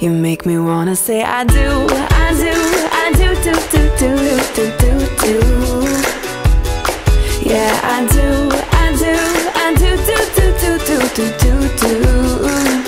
You make me wanna say I do, I do, I do, do, do, do, do, do, do, do. Yeah, I do, I do, I do, do, do, do, do, do, do, do.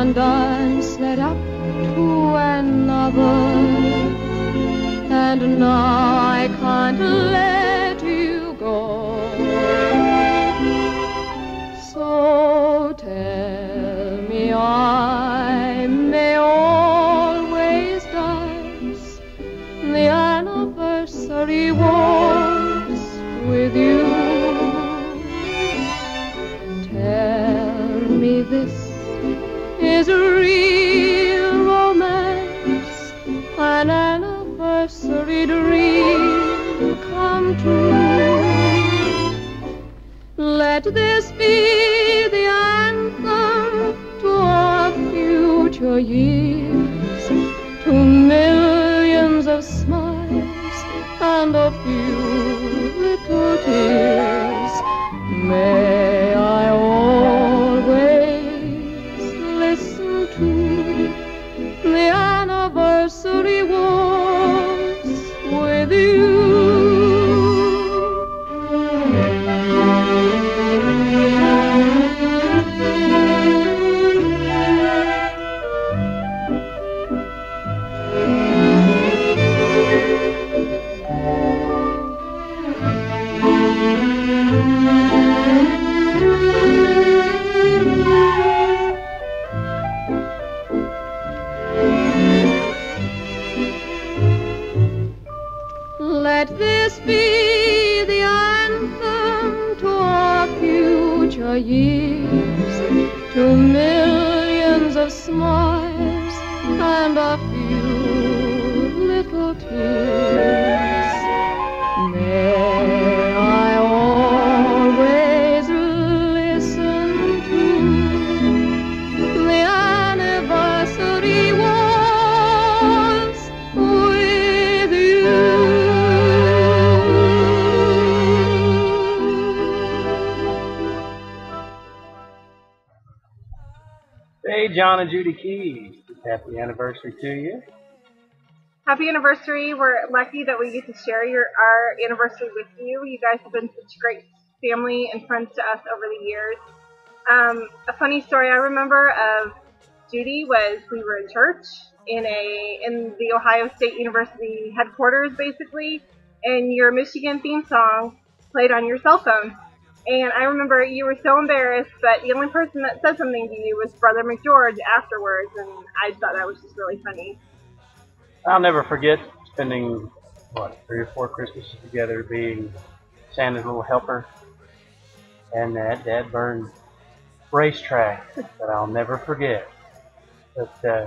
and dance led up to another, and now I can't let. Hey, John and Judy Keys. Happy anniversary to you. Happy anniversary. We're lucky that we get to share your our anniversary with you. You guys have been such great family and friends to us over the years. Um, a funny story I remember of Judy was we were in church in a in the Ohio State University headquarters basically, and your Michigan theme song played on your cell phone. And I remember you were so embarrassed, but the only person that said something to you was Brother McGeorge afterwards, and I thought that was just really funny. I'll never forget spending, what, three or four Christmases together being Santa's little helper and that Dad Burn racetrack that I'll never forget. But uh,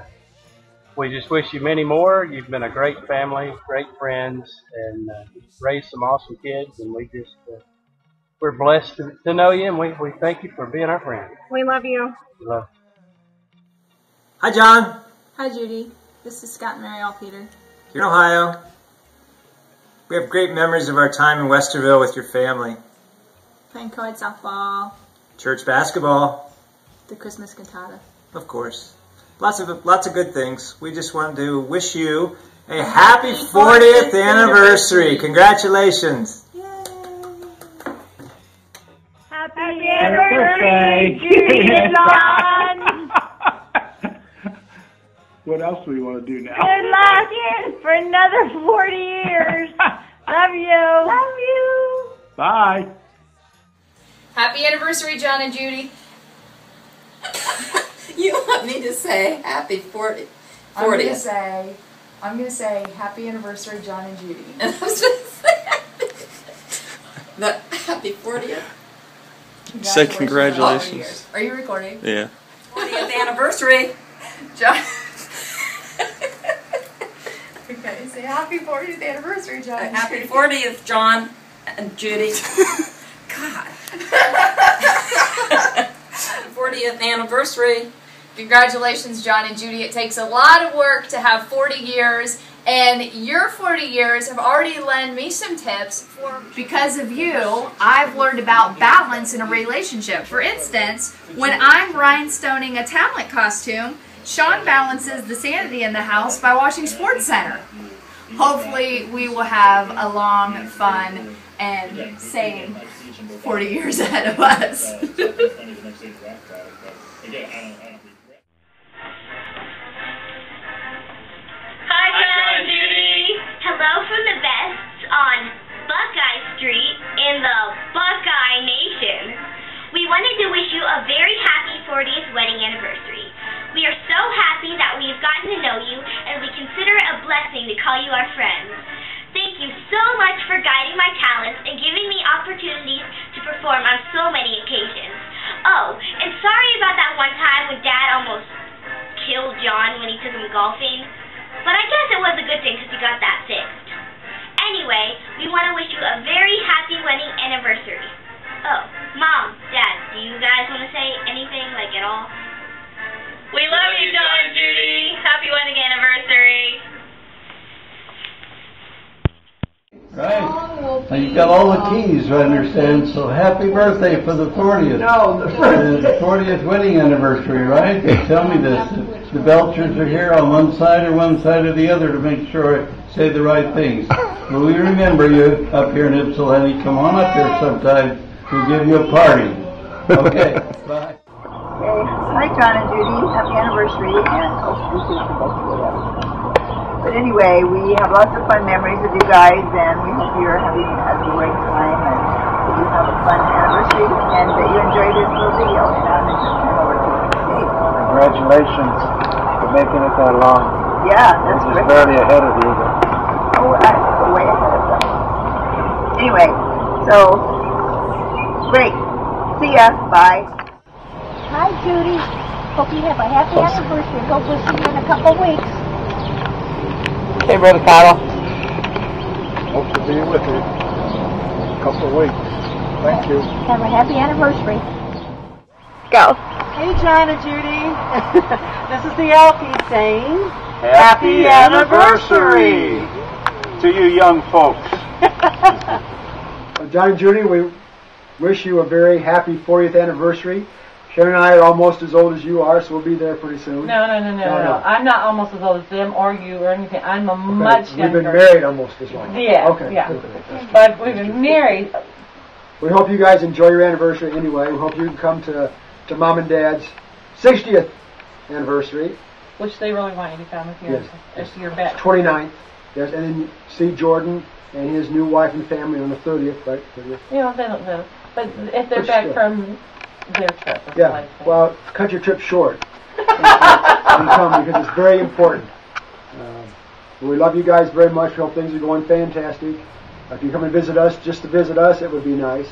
we just wish you many more. You've been a great family, great friends, and uh, raised some awesome kids, and we just, uh, we're blessed to, to know you, and we, we thank you for being our friend. We love you. We love Hi, John. Hi, Judy. This is Scott and Mary Peter. Here in Ohio. We have great memories of our time in Westerville with your family. Playing co-ed softball, Church basketball, the Christmas cantata. of course. Lots of lots of good things. We just wanted to wish you a happy 40th anniversary. Congratulations. Yay! Happy anniversary, Judy and Lon. What else do we want to do now? Good luck for another 40 years. Love you. Love you. Bye. Happy anniversary, John and Judy. You want me to say happy 40, I'm gonna say, I'm gonna say happy anniversary, John and Judy. And I was just saying the happy 40th. Say Congratulations. congratulations. Are you recording? Yeah. 40th anniversary. John. okay, say happy 40th anniversary, John. Uh, happy 40th, John and Judy. God. 40th anniversary. Congratulations, John and Judy. It takes a lot of work to have 40 years, and your 40 years have already lent me some tips. For because of you, I've learned about balance in a relationship. For instance, when I'm rhinestoning a talent costume, Sean balances the sanity in the house by watching Sports Center. Hopefully, we will have a long, fun, and sane 40 years ahead of us. Hello from the Vests on Buckeye Street in the Buckeye Nation. We wanted to wish you a very happy 40th wedding anniversary. We are so happy that we have gotten to know you, and we consider it a blessing to call you our friends. Thank you so much for guiding my talents and giving me opportunities to perform on so many occasions. Oh, and sorry about that one time when Dad almost killed John when he took him golfing. But I got all the keys, I understand. So happy birthday for the 40th. No, the the 40th wedding anniversary, right? Tell me this. the Belchers are here on one side or one side or the other to make sure I say the right things. But we remember you up here in Ypsilanti. Come on up here sometime. We'll give you a party. Okay, bye. Okay. Hi, John and Judy. Happy anniversary, and hope this is the best day ever. But anyway, we have lots of fun memories of you guys, and we hope you're having a great time, and that you have a fun anniversary, and that you enjoy this little video. And I'm going to turn over to Dave. Congratulations for making it that long. Yeah, that's This is terrific. barely ahead of you. but Oh, I'm way ahead of them. Anyway, so great. See ya. Bye. Hi, Judy. Hope you have a happy anniversary. Hope we'll see you in a couple weeks. Hey, Brother Cottle. Hope to be with you in a couple of weeks. Thank you. Have a happy anniversary. Go. Hey, John and Judy. this is the LP saying, Happy anniversary to you young folks. Uh, John and Judy, we wish you a very happy 40th anniversary. Sharon and I are almost as old as you are, so we'll be there pretty soon. No, no, no, no, no, no. I'm not almost as old as them or you or anything. I'm a Okay, much We've younger. been married almost as long. Yeah, Okay. yeah. good. But we've been married. We hope you guys enjoy your anniversary anyway. We hope you can come to, to mom and dad's 60th anniversary, Which they really want you to come if you're, Yes. if you're back. 29th. Yes, and then see Jordan and his new wife and family on the 30th, right? 30th. You know, they don't know. But if they're back still. from their trip. Yeah, well, cut your trip short. and come because it's very important. Um, we love you guys very much. We hope things are going fantastic. If you come and visit us, just to visit us, it would be nice.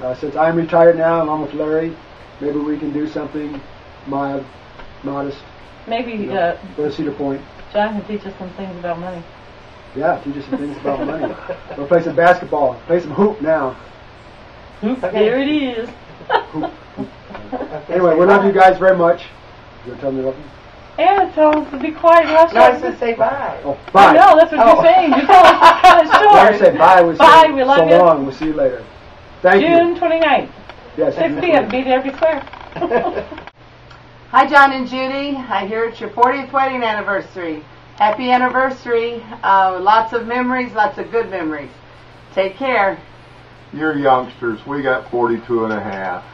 Uh, since I'm retired now, along with Larry, maybe we can do something mild, modest. Maybe You know, uh, go to Cedar Point. John can teach us some things about money. Yeah, teach us some things about money. We'll play some basketball. Play some hoop now. There it is. Anyway, we love you guys very much. You want to tell me something? Anna told us to be quiet last No, I time. said say bye. Oh, I bye. No, that's what Oh. you're saying. You told us to cut it short. When I say bye, we say Bye, we love so you. long. We'll see you later. Thank June you. 29th, Yes. 6 p.m. Be there, be square. Hi, John and Judy. I hear it's your 40th wedding anniversary. Happy anniversary. Uh, lots of memories, lots of good memories. Take care. You're youngsters. We got 42 and a half.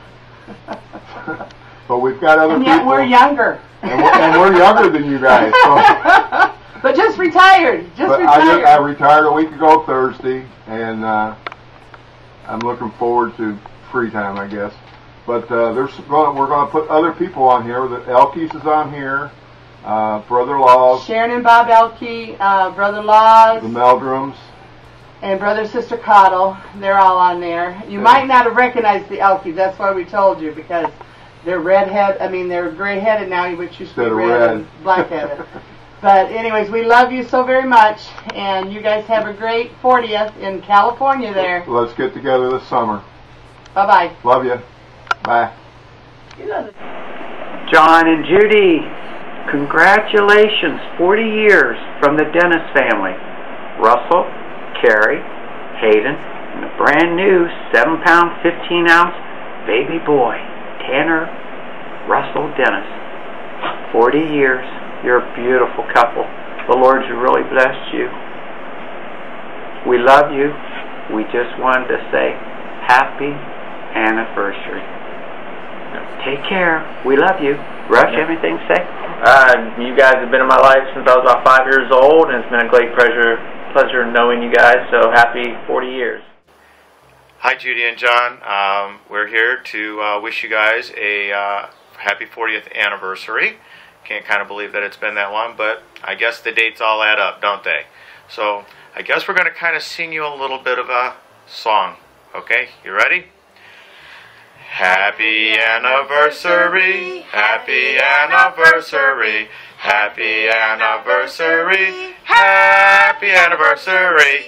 but we've got other And yet people. we're younger. and, we're, and we're younger than you guys. So. But just retired. Just but I, retired. just, I retired a week ago Thursday, and uh, I'm looking forward to free time, I guess. But uh, there's we're going to put other people on here. The Elkies is on here. Uh, Brother Laws, Sharon and Bob Elke, uh, Brother Laws, the Meldrums. And Brother Sister Cottle. They're all on there. You might not have recognized the Elkies. That's why we told you because they're redhead. I mean, they're gray-headed now, which used to Instead be red, red. and black-headed. but anyways, we love you so very much, and you guys have a great 40th in California. There. Let's get together this summer. Bye bye. Love you. Bye. John and Judy, congratulations, 40 years from the Dennis family. Russell, Carrie, Hayden, and a brand new 7 pound, 15 ounce baby boy, Tanner Russell Dennis. 40 years. You're a beautiful couple. The Lord's really blessed you. We love you. We just wanted to say happy anniversary. Take care. We love you. Rush, anything to say? Uh, you guys have been in my life since I was about five years old, and it's been a great pleasure pleasure knowing you guys. So happy 40 years. Hi, Judy and John. Um, we're here to uh, wish you guys a uh, happy 40th anniversary. Can't kind of believe that it's been that long, but I guess the dates all add up, don't they? So I guess we're going to kind of sing you a little bit of a song. Okay, you ready? Happy anniversary, happy anniversary, happy anniversary, happy anniversary.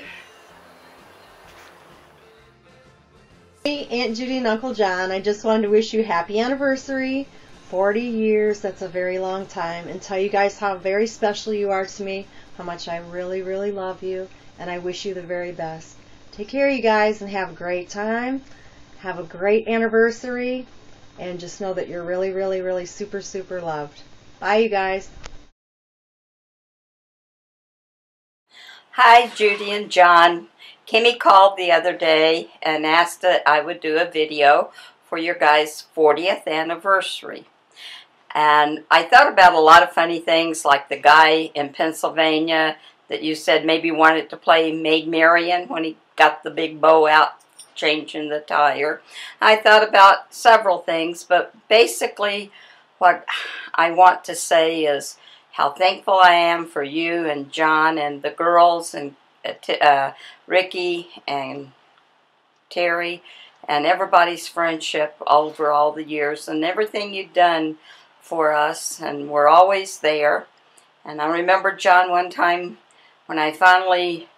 Hey, Aunt Judy and Uncle John, I just wanted to wish you happy anniversary. 40 years, that's a very long time, and tell you guys how very special you are to me, how much I really, really love you, and I wish you the very best. Take care, you guys, and have a great time. Have a great anniversary, and just know that you're really, really, really super, super loved. Bye, you guys. Hi, Judy and John. Kimmy called the other day and asked that I would do a video for your guys' 40th anniversary. And I thought about a lot of funny things like the guy in Pennsylvania that you said maybe wanted to play Maid Marian when he got the big bow out changing the tire. I thought about several things, but basically what I want to say is how thankful I am for you and John and the girls and uh, Ricky and Terry and everybody's friendship over all the years and everything you've done for us and we're always there. And I remember John one time when I finally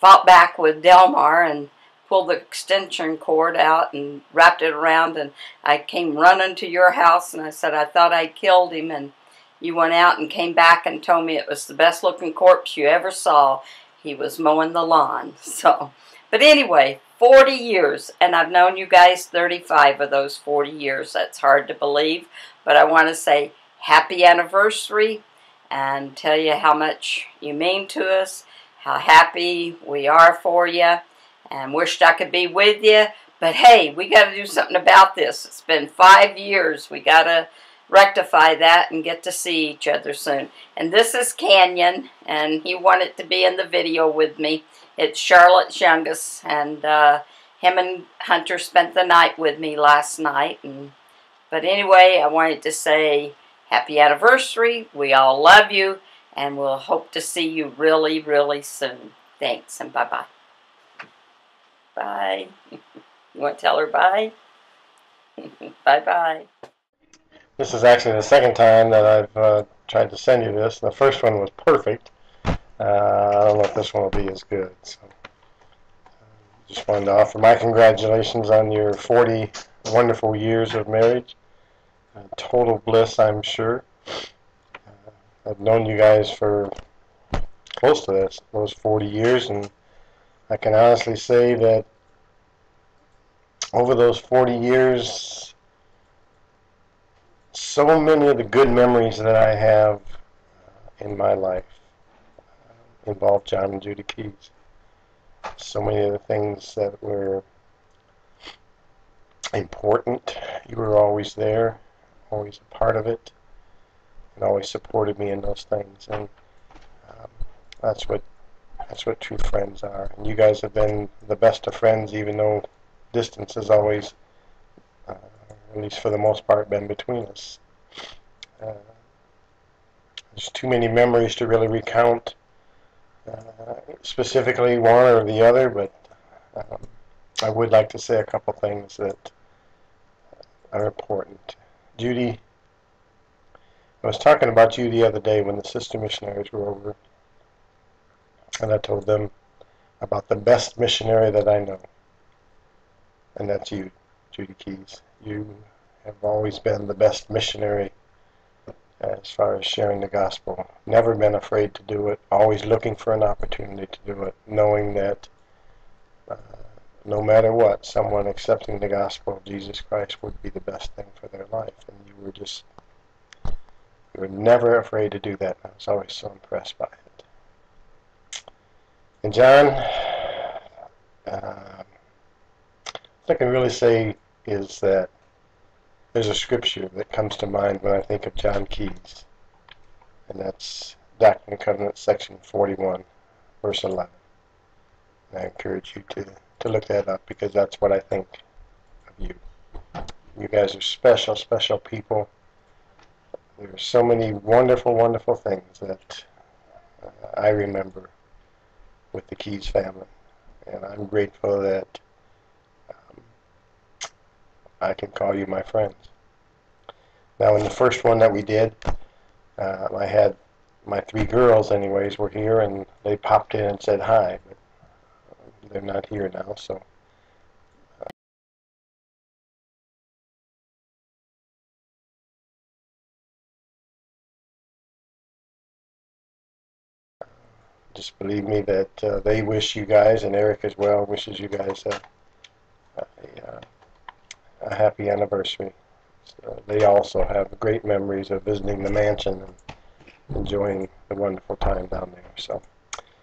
fought back with Delmar and pulled the extension cord out and wrapped it around and I came running to your house and I said I thought I killed him and you went out and came back and told me it was the best looking corpse you ever saw. He was mowing the lawn. So, but anyway, 40 years, and I've known you guys 35 of those 40 years. That's hard to believe, but I want to say happy anniversary and tell you how much you mean to us, how happy we are for you, and wished I could be with you. But hey, we got to do something about this. It's been five years. We got to rectify that and get to see each other soon. And this is Canyon, and he wanted to be in the video with me. It's Charlotte's youngest, and uh, him and Hunter spent the night with me last night. And But anyway, I wanted to say happy anniversary. We all love you, and we'll hope to see you really, really soon. Thanks, and bye-bye. Bye. You want to tell her bye? Bye-bye. This is actually the second time that I've uh, tried to send you this. The first one was perfect. Uh, I don't know if this one will be as good. So, just wanted to offer my congratulations on your 40 wonderful years of marriage. Total bliss, I'm sure. Uh, I've known you guys for close to this, those 40 years, and I can honestly say that over those 40 years, so many of the good memories that I have uh, in my life uh, involve John and Judy Keys. So many of the things that were important, you were always there, always a part of it, and always supported me in those things. And um, that's what that's what true friends are. And you guys have been the best of friends, even though distance is always at least for the most part, been between us. Uh, there's too many memories to really recount uh, specifically one or the other, but um, I would like to say a couple things that are important. Judy, I was talking about you the other day when the sister missionaries were over, and I told them about the best missionary that I know, and that's you, Judy Keys. You have always been the best missionary as far as sharing the gospel. Never been afraid to do it, always looking for an opportunity to do it, knowing that uh, no matter what, someone accepting the gospel of Jesus Christ would be the best thing for their life. And you were just, you were never afraid to do that. I was always so impressed by it. And John, uh, I can really say is that there's a scripture that comes to mind when I think of John Keys, and that's Doctrine and Covenants, section 41, verse 11. And I encourage you to, to look that up because that's what I think of you. You guys are special, special people. There are so many wonderful, wonderful things that uh, I remember with the Keys family, and I'm grateful that I can call you my friends. Now, in the first one that we did, uh, I had my three girls, anyways, were here, and they popped in and said hi, but they're not here now, so. just believe me that uh, they wish you guys, and Eric as well, wishes you guys a, a, a happy anniversary. So they also have great memories of visiting the mansion and enjoying the wonderful time down there. So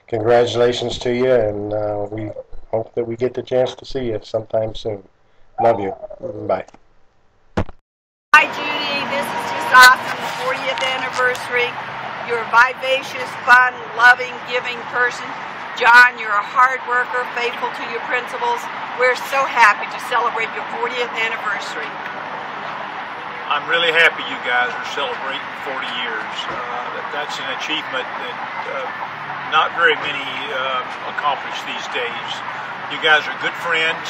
congratulations to you, and uh, we hope that we get the chance to see you sometime soon. Love you. Bye. Hi, Judy. This is just awesome. 40th anniversary. You're a vivacious, fun, loving, giving person. John, you're a hard worker, faithful to your principles. We're so happy to celebrate your 40th anniversary. I'm really happy you guys are celebrating 40 years. Uh, that, that's an achievement that uh, not very many uh, accomplish these days. You guys are good friends,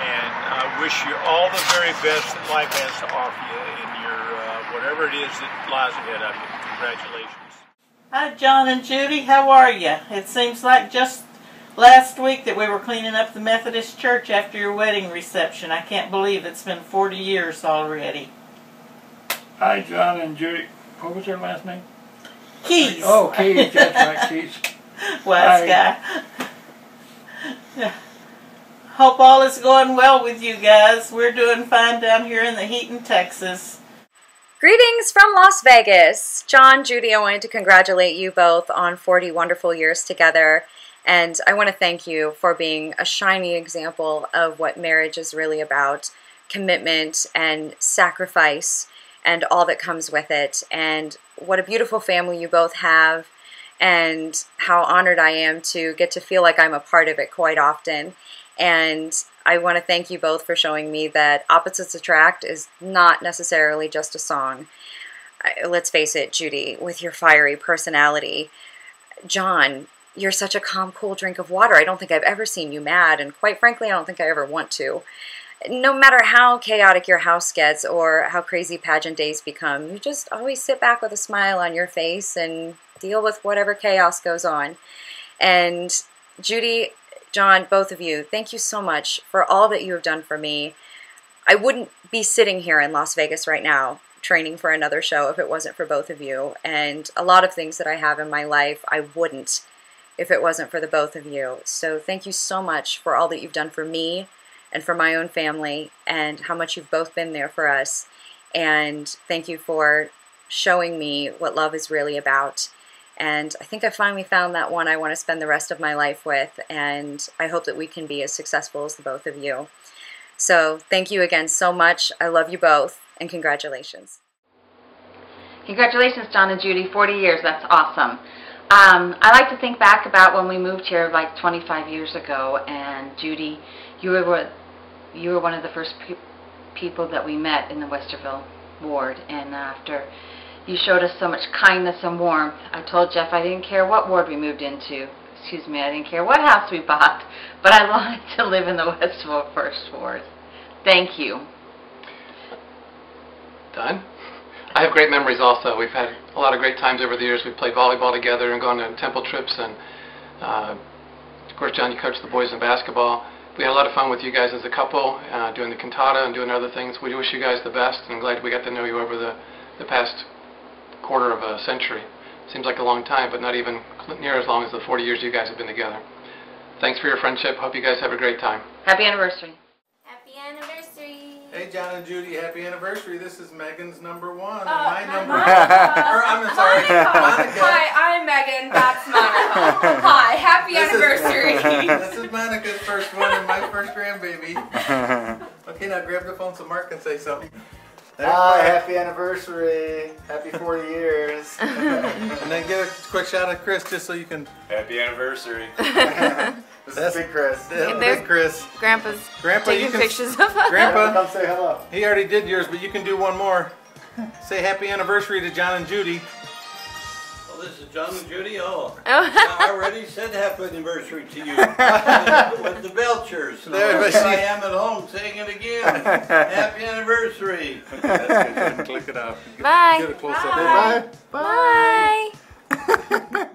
and I wish you all the very best that life has to offer you in your uh, whatever it is that lies ahead of you. Congratulations. Hi, John and Judy. How are you? It seems like just last week that we were cleaning up the Methodist Church after your wedding reception. I can't believe it's been 40 years already. Hi, John and Judy. What was their last name? Keys. Oh, Keys. That's right, Keys. Wise Hi. guy. Hope all is going well with you guys. We're doing fine down here in the Heaton, Texas. Greetings from Las Vegas. John, Judy, I wanted to congratulate you both on 40 wonderful years together. And I want to thank you for being a shining example of what marriage is really about commitment and sacrifice and all that comes with it. And what a beautiful family you both have, and how honored I am to get to feel like I'm a part of it quite often. And I want to thank you both for showing me that Opposites Attract is not necessarily just a song. Let's face it, Judy, with your fiery personality. John, you're such a calm, cool drink of water. I don't think I've ever seen you mad, and quite frankly, I don't think I ever want to. No matter how chaotic your house gets or how crazy pageant days become, you just always sit back with a smile on your face and deal with whatever chaos goes on. And Judy, John, both of you, thank you so much for all that you have done for me. I wouldn't be sitting here in Las Vegas right now training for another show if it wasn't for both of you. And a lot of things that I have in my life, I wouldn't if it wasn't for the both of you. So thank you so much for all that you've done for me and for my own family and how much you've both been there for us. And thank you for showing me what love is really about. And I think I finally found that one I want to spend the rest of my life with. And I hope that we can be as successful as the both of you. So thank you again so much. I love you both and congratulations. Congratulations, John and Judy. 40 years. That's awesome. Um, I like to think back about when we moved here like 25 years ago, and Judy, you were you were one of the first pe- people that we met in the Westerville ward, and after you showed us so much kindness and warmth, I told Jeff I didn't care what ward we moved into. Excuse me, I didn't care what house we bought, but I wanted to live in the Westerville First Ward. Thank you. Done. I have great memories also. We've had a lot of great times over the years. We've played volleyball together and gone on temple trips and uh, of course John you coached the boys in basketball. We had a lot of fun with you guys as a couple, uh, doing the cantata and doing other things. We wish you guys the best and glad we got to know you over the, the past quarter of a century. Seems like a long time, but not even near as long as the 40 years you guys have been together. Thanks for your friendship. Hope you guys have a great time. Happy anniversary. Happy anniversary. Hey, John and Judy, happy anniversary. This is Megan's number one. Uh, my number Monica. or, I'm sorry, Monica. Hi, I'm Megan. That's Monica. Hi, happy This is- anniversary. this is Monica's first one and my first grandbaby. Okay, now grab the phone so Mark can say something. There's Hi, happy anniversary. Happy 40 years. and then give a quick shout out to Chris just so you can. Happy anniversary. This is Big Chris. Yeah, Big Chris. Grandpa's Grandpa, taking you can, pictures of us. Grandpa, Come say hello. He already did yours, but you can do one more. Say happy anniversary to John and Judy. Well, this is John and Judy. Oh, Oh. I already said happy anniversary to you with the Belchers. So There, but I am at home saying it again. happy anniversary. That's good. Click it off. Bye. Get a close up. Bye. Bye.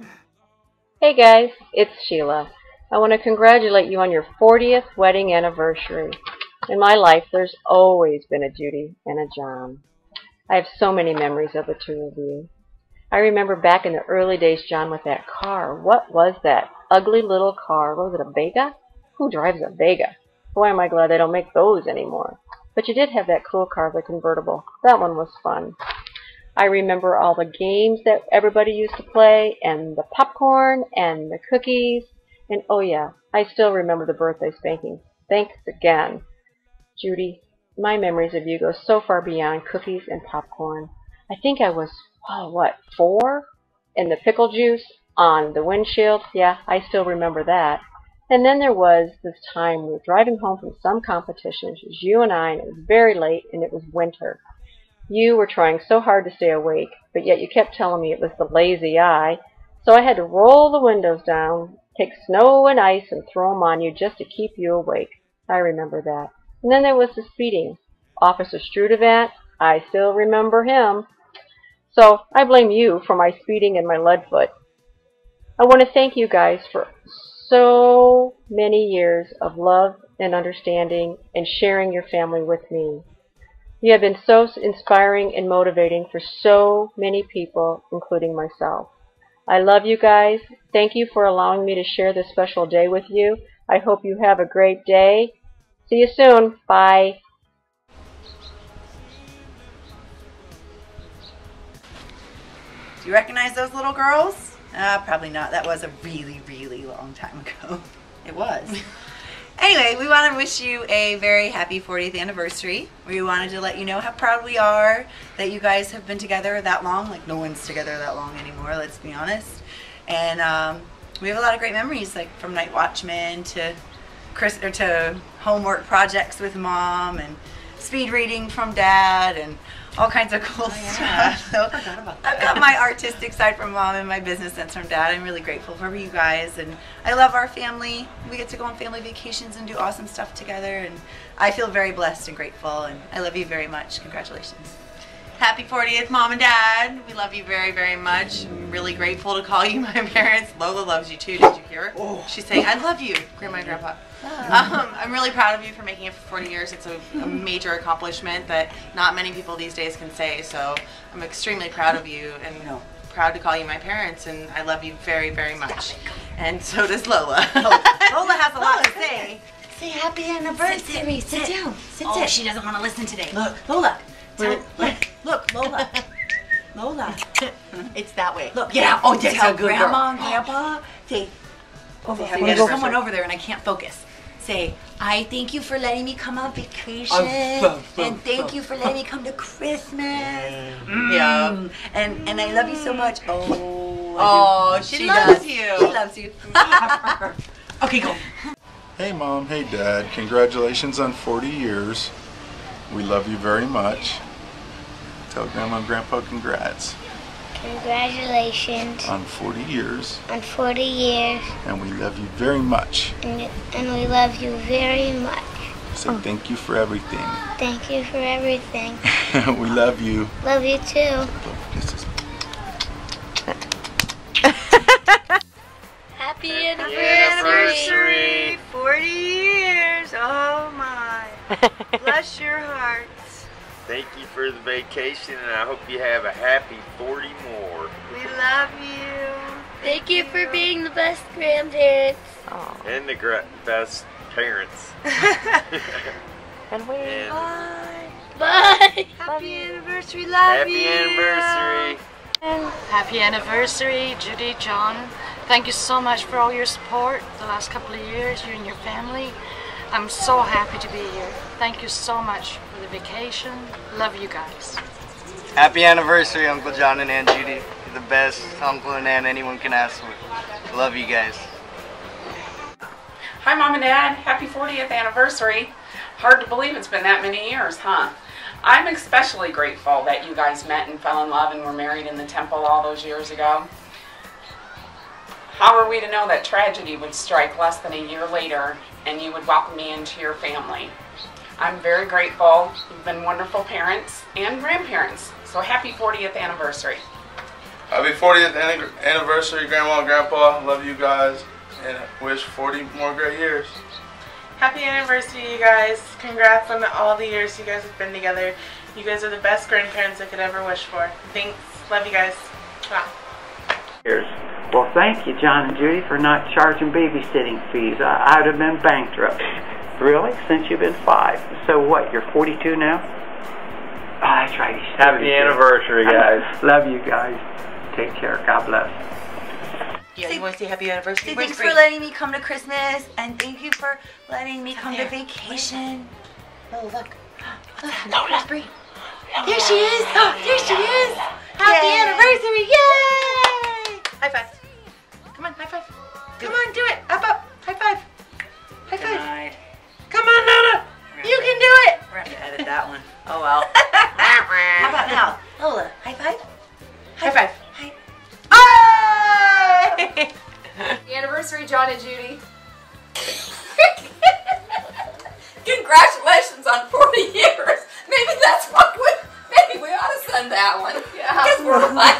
Hey guys, it's Sheila. I want to congratulate you on your 40th wedding anniversary. In my life, there's always been a Judy and a John. I have so many memories of the two of you. I remember back in the early days, John, with that car. What was that ugly little car? Was it a Vega? Who drives a Vega? Boy, am I glad they don't make those anymore. But you did have that cool car, the convertible. That one was fun. I remember all the games that everybody used to play, and the popcorn, and the cookies, and oh yeah, I still remember the birthday spanking. Thanks again. Judy, my memories of you go so far beyond cookies and popcorn. I think I was, oh, what, four? And the pickle juice on the windshield, yeah, I still remember that. And then there was this time we were driving home from some competition. It was you and I, and it was very late, and it was winter. You were trying so hard to stay awake, but yet you kept telling me it was the lazy eye. So I had to roll the windows down, take snow and ice, and throw 'em on you just to keep you awake. I remember that. And then there was the speeding. Officer Strudevant, I still remember him. So I blame you for my speeding and my lead foot. I want to thank you guys for so many years of love and understanding and sharing your family with me. You have been so inspiring and motivating for so many people, including myself. I love you guys. Thank you for allowing me to share this special day with you. I hope you have a great day. See you soon. Bye. Do you recognize those little girls? Uh, probably not. That was a really, really long time ago. It was. anyway, we want to wish you a very happy 40th anniversary. We wanted to let you know how proud we are that you guys have been together that long. Like, no one's together that long anymore, let's be honest. And um, we have a lot of great memories, like from Night Watchman to Chris or to homework projects with mom and speed reading from dad and all kinds of cool oh, yeah. stuff. So I've got my artistic side from mom and my business sense from dad. I'm really grateful for you guys and I love our family. We get to go on family vacations and do awesome stuff together and I feel very blessed and grateful and I love you very much. Congratulations. Happy 40th, Mom and Dad. We love you very, very much. I'm really grateful to call you my parents. Lola loves you too. Did you hear? Her? Oh. She's saying, I love you, Grandma and Grandpa. Um, I'm really proud of you for making it for 40 years. It's a, a, major accomplishment that not many people these days can say. So I'm extremely proud of you and know, proud to call you my parents. And I love you very, very much. And so does Lola. Lola has a lot to say. Say happy anniversary. Sit, sit, sit down. Sit, oh, sit. she doesn't want to listen today. Look, Lola. Tell, look, look, Lola. Lola. it's that way. Look, yeah. Oh, that's tell a good Grandma and Grandpa. Say, oh, there's someone over there and I can't focus. Say, I thank you for letting me come on vacation, and thank you for letting me come to Christmas. Mm. Yeah, and and I love you so much. Oh, oh, she, she loves does. you. She loves you. okay, go. Hey, mom. Hey, dad. Congratulations on 40 years. We love you very much. Tell Grandma and Grandpa congrats. Congratulations. On 40 years. On 40 years. And we love you very much. And, and we love you very much. Say oh. thank you for everything. Thank you for everything. we love you. Love you too. Happy anniversary. anniversary. 40 years. Oh my. Bless your heart. Thank you for the vacation, and I hope you have a happy 40 more. We love you. Thank, Thank you, you for being the best grandparents. Aww. And the best parents. and we and bye. Bye. Happy anniversary. Love happy you. anniversary. Happy anniversary, Judy, John. Thank you so much for all your support the last couple of years, you and your family. I'm so happy to be here. Thank you so much for the vacation. Love you guys. Happy anniversary, Uncle John and Aunt Judy. You're the best uncle and aunt anyone can ask for. Love you guys. Hi, Mom and Dad. Happy 40th anniversary. Hard to believe it's been that many years, huh? I'm especially grateful that you guys met and fell in love and were married in the temple all those years ago. How are we to know that tragedy would strike less than a year later and you would welcome me into your family? I'm very grateful. You've been wonderful parents and grandparents. So happy 40th anniversary. Happy 40th anniversary, Grandma and Grandpa. Love you guys and wish 40 more great years. Happy anniversary, you guys. Congrats on all the years you guys have been together. You guys are the best grandparents I could ever wish for. Thanks. Love you guys. Bye. Cheers. Well, thank you, John and Judy, for not charging babysitting fees. I, I'd have been bankrupt. Really? Since you've been five. So what? You're 42 now? Oh, that's right. he's Happy anniversary, guys. Love you guys. Take care. God bless. Yeah, you want to say happy anniversary? Say thanks for letting me come to Christmas, and thank you for letting me come, to vacation. Oh, look. No, where's Bree? There she is! Oh, there she is! Happy Yay. anniversary! Yay! High five. Come on, high five. Come on, do it. Up, up. High five. High five. Come on, Lola. You can do it. We're going to edit that one. Oh, well. How about now? Lola, high five. High five. Hi! Happy anniversary, John and Judy. Congratulations on 40 years. Maybe that's what we, maybe we ought to send that one. Yeah. Because we're like,